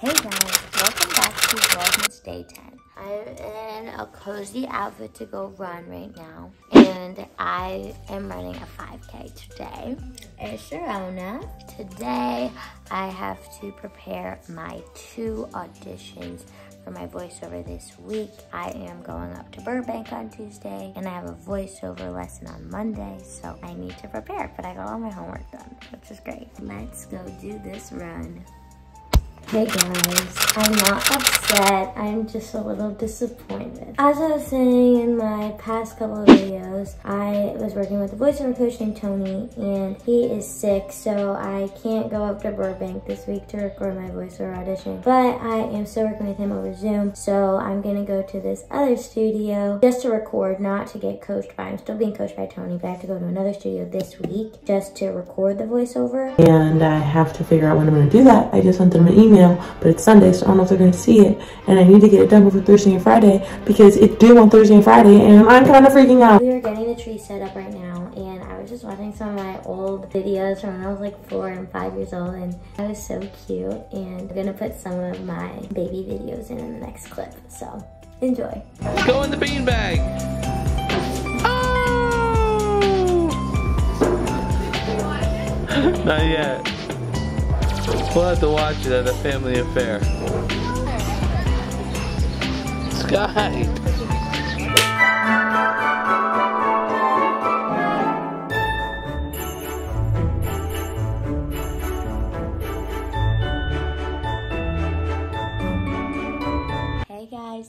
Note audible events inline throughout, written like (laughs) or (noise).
Hey guys, welcome back to Vlogmas Day 10. I'm in a cozy outfit to go run right now. And I am running a 5K today. It's Sharona. Today, I have to prepare my two auditions for my voiceover this week. I am going up to Burbank on Tuesday and I have a voiceover lesson on Monday, so I need to prepare, but I got all my homework done, which is great. Let's go do this run. Hey guys, I'm not upset, I'm just a little disappointed. As I was saying in my past couple of videos, I was working with a voiceover coach named Tony and he is sick so I can't go up to Burbank this week to record my voiceover audition. But I am still working with him over Zoom so I'm gonna go to this other studio just to record, not to get coached by, I'm still being coached by Tony, but I have to go to another studio this week just to record the voiceover. And I have to figure out when I'm gonna do that. I just sent him an email email, but it's Sunday, so I don't know if they're going to see it. And I need to get it done before Thursday and Friday because it's due on Thursday and Friday, and I'm kind of freaking out. We are getting the tree set up right now, and I was just watching some of my old videos from when I was like four and five years old, and I was so cute. And I'm going to put some of my baby videos in, in the next clip, so enjoy. Go in the beanbag. Oh! (laughs) Not yet. We'll have to watch it at a family affair. Sky!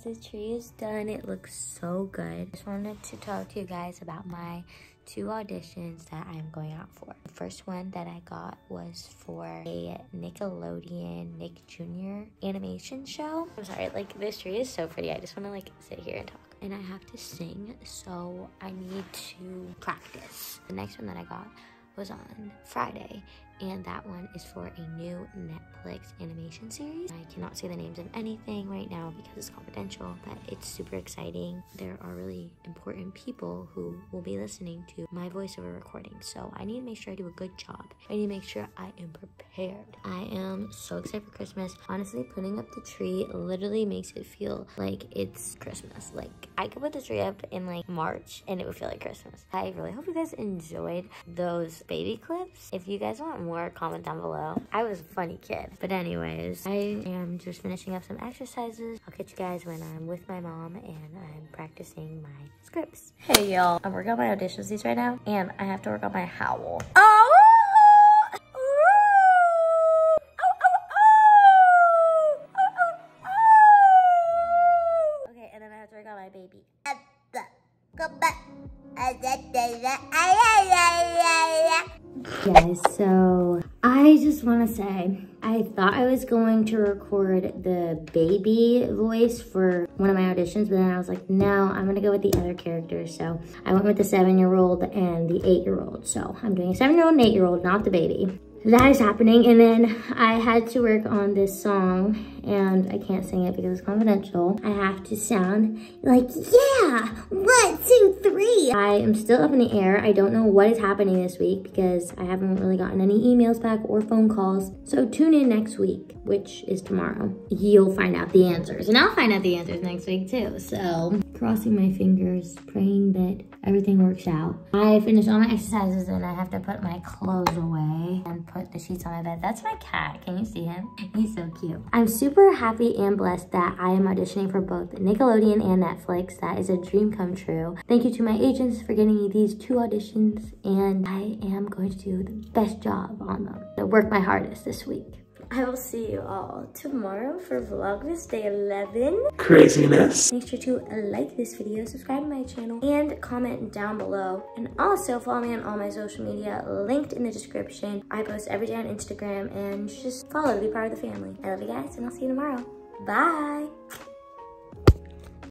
Guys, tree is done. It looks so good. Just wanted to talk to you guys about my two auditions that I'm going out for. The first one that I got was for a Nickelodeon Nick Jr. animation show. I'm sorry, like this tree is so pretty. I just want to like sit here and talk. And I have to sing, so I need to practice. The next one that I got was on Friday and that one is for a new Netflix animation series. I cannot say the names of anything right now because it's confidential, but it's super exciting. There are really important people who will be listening to my voiceover recording, so I need to make sure I do a good job. I need to make sure I am prepared. I am so excited for Christmas. Honestly, putting up the tree literally makes it feel like it's Christmas. Like, I could put the tree up in like March and it would feel like Christmas. I really hope you guys enjoyed those baby clips. If you guys want more, comment down below. I was a funny kid. But anyways, I am just finishing up some exercises. I'll catch you guys when I'm with my mom and I'm practicing my scripts. Hey y'all, I'm working on my auditions right now and I have to work on my howl. Oh! Okay, and then I have to work on my baby. Guys, so I just want to say, I thought I was going to record the baby voice for one of my auditions, but then I was like, no, I'm going to go with the other characters. So I went with the seven-year-old and the eight-year-old. So I'm doing a seven-year-old and eight-year-old, not the baby that is happening. And then I had to work on this song and I can't sing it because it's confidential. I have to sound like, yeah, one, two, three. I am still up in the air. I don't know what is happening this week because I haven't really gotten any emails back or phone calls. So tune in next week, which is tomorrow. You'll find out the answers and I'll find out the answers next week too. So crossing my fingers, praying works out. I finished all my exercises and I have to put my clothes away and put the sheets on my bed. That's my cat. Can you see him? (laughs) He's so cute. I'm super happy and blessed that I am auditioning for both Nickelodeon and Netflix. That is a dream come true. Thank you to my agents for getting me these two auditions and I am going to do the best job on them. I work my hardest this week. I will see you all tomorrow for Vlogmas Day 11. Craziness. Make sure to like this video, subscribe to my channel, and comment down below. And also follow me on all my social media linked in the description. I post every day on Instagram and just follow to be part of the family. I love you guys and I'll see you tomorrow. Bye.